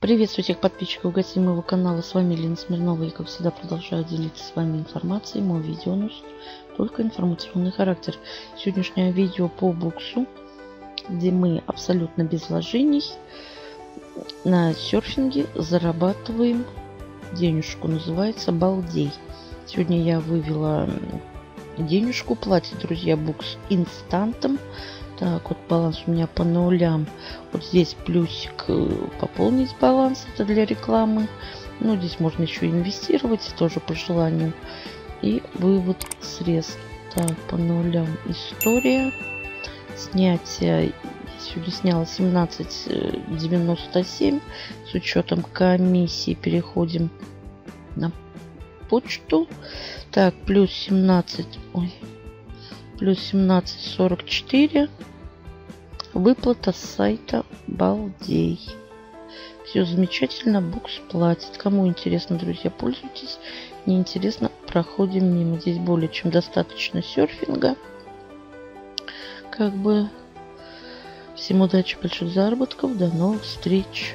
Приветствую всех подписчиков гостей моего канала. С вами Лена Смирнова. И, как всегда, продолжаю делиться с вами информацией. Мой видео носит только информационный характер. Сегодняшнее видео по буксу, где мы абсолютно без вложений на серфинге зарабатываем денежку. Называется «Балдей». Сегодня я вывела денежку. Платит, друзья, букс инстантом. Так, вот баланс у меня по нулям. Вот здесь плюсик э, пополнить баланс. Это для рекламы. Ну, здесь можно еще инвестировать, тоже по желанию. И вывод средств. Так, по нулям история. Снятие. Сегодня сняла 17,97. С учетом комиссии переходим на почту. Так, плюс 17. Ой, плюс 17,44. Выплата с сайта Балдей. Все замечательно, букс платит. Кому интересно, друзья, пользуйтесь. Не интересно, проходим мимо. Здесь более чем достаточно серфинга. Как бы всем удачи, больших заработков. До новых встреч.